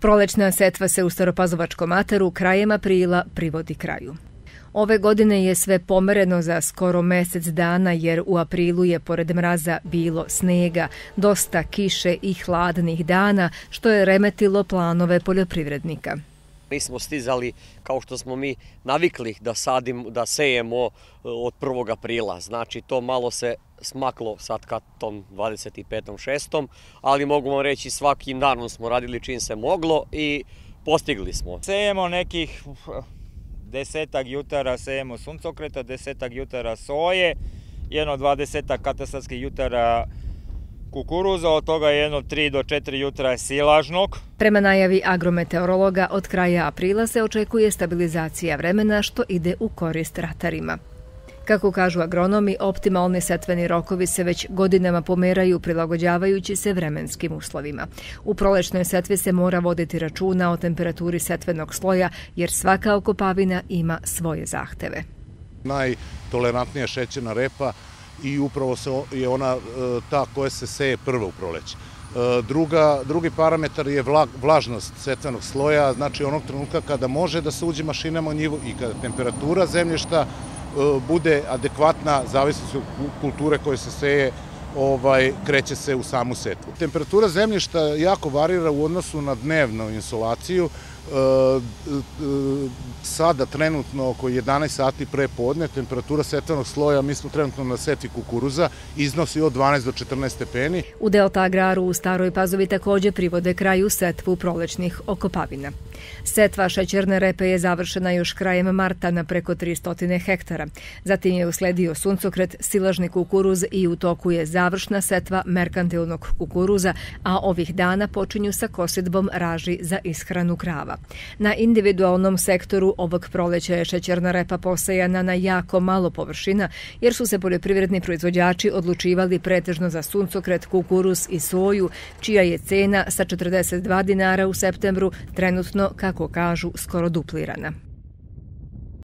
Prolećna setva se u Staropazovačkom ataru krajem aprila privodi kraju. Ove godine je sve pomereno za skoro mesec dana jer u aprilu je pored mraza bilo snega, dosta kiše i hladnih dana što je remetilo planove poljoprivrednika. Nismo stizali kao što smo mi navikli da sadim, da sejemo e, od 1. aprila. Znači to malo se smaklo sad kad tom 25.6. Ali mogu vam reći svakim danom smo radili čim se moglo i postigli smo. Sejemo nekih desetak jutara sejemo suncokreta, desetak jutara soje, jedno dvadesetak katastarskih jutara kukuruza, od toga jedno 3 do 4 jutra silažnog. Prema najavi agrometeorologa, od kraja aprila se očekuje stabilizacija vremena što ide u korist ratarima. Kako kažu agronomi, optimalni setveni rokovi se već godinama pomeraju prilagođavajući se vremenskim uslovima. U prolečnoj setvi se mora voditi računa o temperaturi setvenog sloja jer svaka okopavina ima svoje zahteve. Najtolerantnija šećerna repa i upravo se, je ona e, ta koja se seje prva u proleće. E, druga, drugi parametar je vlažnost setvenog sloja, znači onog trenutka kada može da se uđe mašinama u njivu i kada temperatura zemlješta e, bude adekvatna zavisnosti kulture koje se seje ovaj, kreće se u samu setvu. Temperatura zemljišta jako varira u odnosu na dnevnu insolaciju. E, e sada trenutno oko 11 sati pre podne temperatura setvenog sloja, mi smo trenutno na seti kukuruza, iznosi od 12 do 14 stepeni. U Delta Agraru u Staroj Pazovi također privode kraju setvu prolečnih okopavina. Setva šećerne repe je završena još krajem marta na preko 300 hektara. Zatim je usledio suncokret, silažni kukuruz i u toku je završna setva merkantilnog kukuruza, a ovih dana počinju sa kosidbom raži za ishranu krava. Na individualnom sektoru ovog proleća je šećerna repa posejana na jako malo površina, jer su se poljoprivredni proizvođači odlučivali pretežno za suncokret, kukuruz i soju, čija je cena sa 42 dinara u septembru trenutno, kako kažu, skoro duplirana.